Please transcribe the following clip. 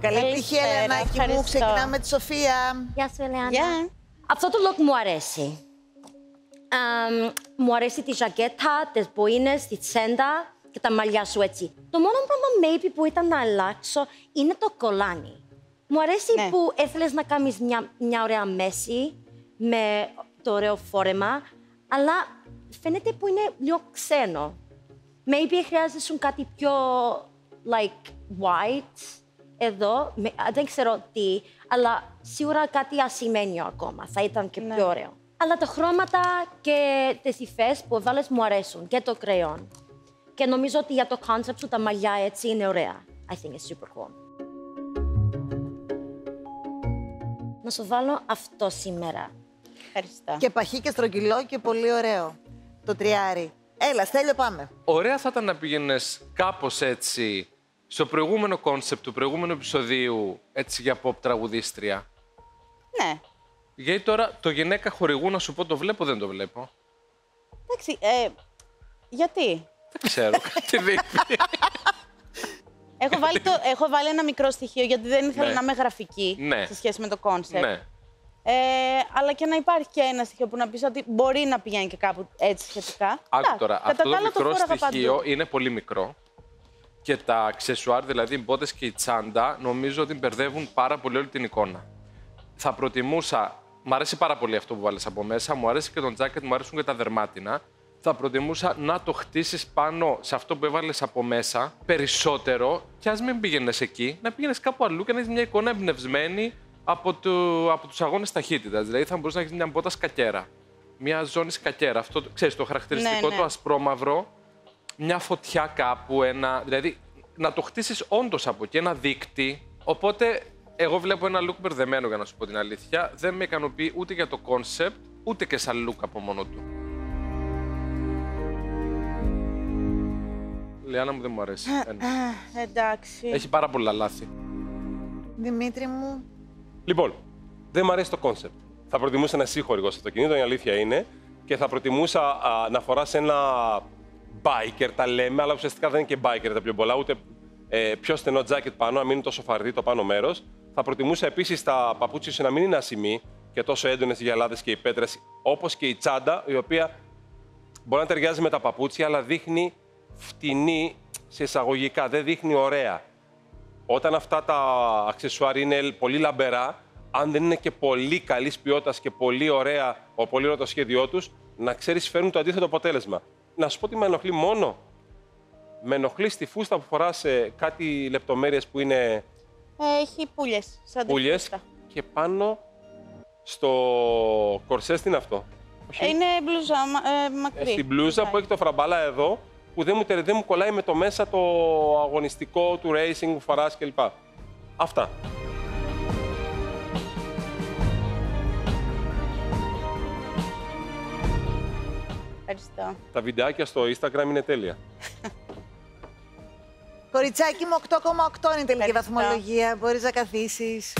Καλή τύχη, Καλησπέρα, Ελενάκη μου. ευχαριστώ. Ξεκινάμε με τη Σοφία. Γεια σου, Ελεάνα. Γεια. Αυτό το look μου αρέσει. Αμ, μου αρέσει τη ζακέτα, τις μποίνες, τη τσέντα και τα μαλλιά σου έτσι. Το μόνο πράγμα maybe που ήταν να αλλάξω είναι το κολάνι. Μου αρέσει Ναι. που έθελες να κάνεις μια, μια ωραία μέση με το ωραίο φόρεμα, αλλά φαίνεται που είναι λίγο ξένο. Maybe χρειάζεσαι κάτι πιο like white εδώ, με- α, δεν ξέρω τι, αλλά σίγουρα κάτι ασημένιο ακόμα. Θα ήταν και πιο ωραίο. Αλλά τα χρώματα και τις υφές που έβαλες μου αρέσουν και το κρεόν. Και νομίζω ότι για το concept σου τα μαλλιά έτσι είναι ωραία. I think it's super cool. Να σου βάλω αυτό σήμερα. Ευχαριστώ. Και παχύ και στρογγυλό και πολύ ωραίο. Το τριάρι. Έλα, Στέλιο, πάμε. Ωραία θα ήταν να πήγαινε κάπως έτσι στο προηγούμενο concept του προηγούμενου επεισοδίου έτσι για pop τραγουδίστρια. Ναι. Γιατί τώρα το γυναίκα χορηγού να σου πω το βλέπω δεν το βλέπω. Εντάξει, ε, γιατί; Δεν ξέρω, κάτι δείχνει. Έχω βάλει, το, έχω βάλει ένα μικρό στοιχείο γιατί δεν ήθελα Ναι. να είμαι γραφική Ναι. σε σχέση με το concept. ναι. Ε, αλλά και να υπάρχει και ένα στοιχείο που να πεις ότι μπορεί να πηγαίνει και κάπου έτσι σχετικά. Άκου Εντάξει, τώρα, κατά αυτό τα το άλλα μικρό φόραγα στοιχείο παντού. είναι πολύ μικρό. Και τα αξεσουάρ, δηλαδή οι μπότες και η τσάντα, νομίζω ότι μπερδεύουν πάρα πολύ όλη την εικόνα. Θα προτιμούσα, μου αρέσει πάρα πολύ αυτό που βάλες από μέσα, μου αρέσει και το τζάκετ, μου αρέσουν και τα δερμάτινα. Θα προτιμούσα να το χτίσεις πάνω σε αυτό που έβαλες από μέσα περισσότερο και ας μην πήγαινες εκεί, να πήγαινες κάπου αλλού και να έχεις μια εικόνα εμπνευσμένη από, του, από τους αγώνες ταχύτητας. Δηλαδή θα μπορούσες να έχεις μια μπότα σκακέρα. Μια ζώνη σκακέρα. Αυτό, το- ξέρεις, το χαρακτηριστικό Ναι, ναι. το ασπρόμαυρο, μια φωτιά κάπου, ένα. Δηλαδή, να το χτίσεις όντως από εκεί, ένα δίκτυ. Οπότε, εγώ βλέπω ένα look μπερδεμένο για να σου πω την αλήθεια. Δεν με ικανοποιεί ούτε για το concept, ούτε και σαν look από μόνο του. Λιάννα μου δεν μου αρέσει. Ένα. Α, εντάξει. Έχει πάρα πολλά λάθη. Δημήτρη μου. Λοιπόν, δεν μου αρέσει το concept. Θα προτιμούσα ένα εσύ χορηγό αυτοκινήτων, η αλήθεια είναι. Και θα προτιμούσα α, να φοράς ένα biker, τα λέμε, αλλά ουσιαστικά δεν είναι και biker τα πιο πολλά, ούτε ε, πιο στενό jacket πάνω, να μην είναι τόσο φαρδύ το πάνω μέρος. Θα προτιμούσα επίσης τα παπούτσια σου να μην είναι ασημί και τόσο έντονες οι γυαλάδες και οι πέτρες, όπως και η τσάντα, η οποία μπορεί να ταιριάζει με τα παπούτσια, αλλά δείχνει φτηνή σε εισαγωγικά, δεν δείχνει ωραία. Όταν αυτά τα αξεσουάρ είναι πολύ λαμπερά, αν δεν είναι και πολύ καλής ποιότητας και πολύ ωραία, ο πολύ ωραίος το σχέδιό τους, να ξέρεις φέρνουν το αντίθετο αποτέλεσμα. Να σου πω τι με ενοχλεί μόνο. Με ενοχλεί στη φούστα που φοράς κάτι λεπτομέρειες που είναι Ε, έχει πουλιέ. Σαν τη πουλιέ φούστα. και πάνω στο κορσέ τι είναι αυτό; Όχι. Ε, Είναι μπλούζα μα- ε, μακρύ. Στην μπλούζα που έχει το φραμπάλα εδώ, που δεν μου, τε- δεν μου κολλάει με το μέσα το αγωνιστικό του racing που φοράς κλπ. Αυτά. Ευχαριστώ. Τα βιντεάκια στο Instagram είναι τέλεια. Κοριτσάκι μου, 8,8 είναι η τελική Ευχαριστώ. βαθμολογία. Μπορείς να καθίσεις.